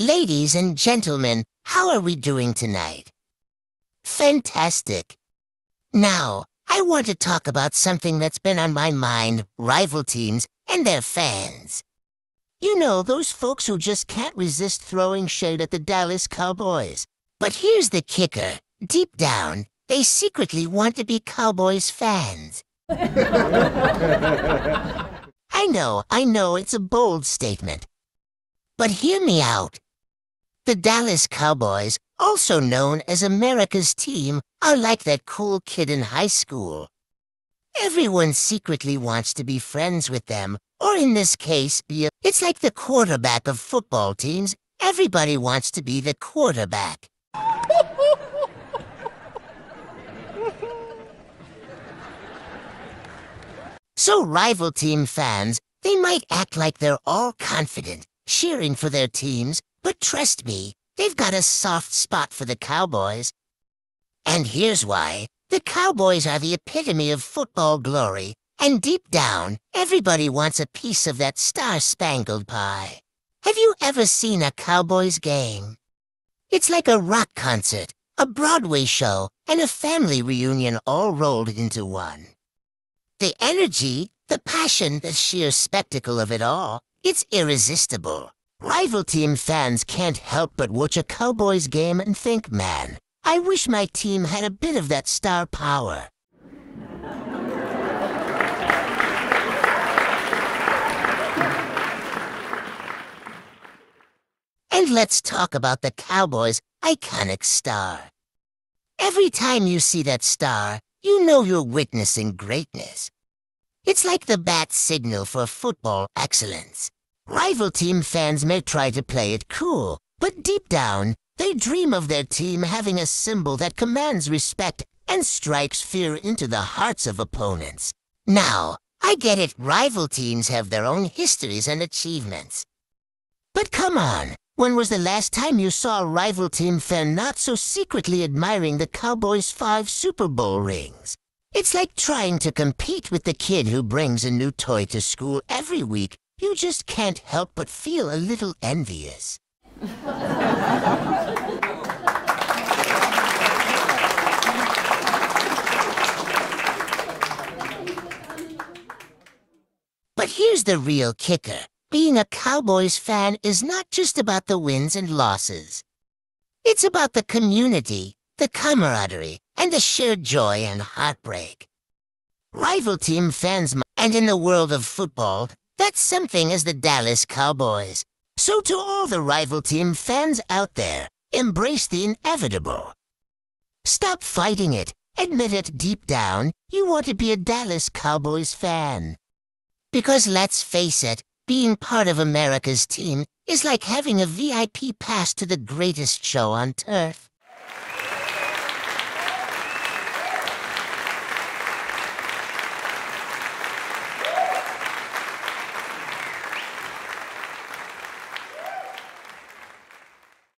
Ladies and gentlemen, how are we doing tonight? Fantastic. Now, I want to talk about something that's been on my mind, rival teams and their fans. You know, those folks who just can't resist throwing shade at the Dallas Cowboys. But here's the kicker. Deep down, they secretly want to be Cowboys fans. I know, I know, it's a bold statement. But hear me out. The Dallas Cowboys, also known as America's team, are like that cool kid in high school. Everyone secretly wants to be friends with them, or in this case, be a, it's like the quarterback of football teams. Everybody wants to be the quarterback. so rival team fans, they might act like they're all confident, cheering for their teams, but trust me, they've got a soft spot for the Cowboys. And here's why. The Cowboys are the epitome of football glory, and deep down, everybody wants a piece of that star-spangled pie. Have you ever seen a Cowboys game? It's like a rock concert, a Broadway show, and a family reunion all rolled into one. The energy, the passion, the sheer spectacle of it all, it's irresistible. Rival team fans can't help but watch a Cowboys game and think, man, I wish my team had a bit of that star power. And let's talk about the Cowboys' iconic star. Every time you see that star, you know you're witnessing greatness. It's like the bat signal for football excellence. Rival team fans may try to play it cool, but deep down, they dream of their team having a symbol that commands respect and strikes fear into the hearts of opponents. Now, I get it, rival teams have their own histories and achievements. But come on, when was the last time you saw a rival team fan not so secretly admiring the Cowboys' five Super Bowl rings? It's like trying to compete with the kid who brings a new toy to school every week you just can't help but feel a little envious. But here's the real kicker. Being a Cowboys fan is not just about the wins and losses. It's about the community, the camaraderie, and the shared joy and heartbreak. Rival team fans, and in the world of football, that's something as the Dallas Cowboys. So to all the rival team fans out there, embrace the inevitable. Stop fighting it. Admit it deep down, you want to be a Dallas Cowboys fan. Because let's face it, being part of America's team is like having a VIP pass to the greatest show on turf.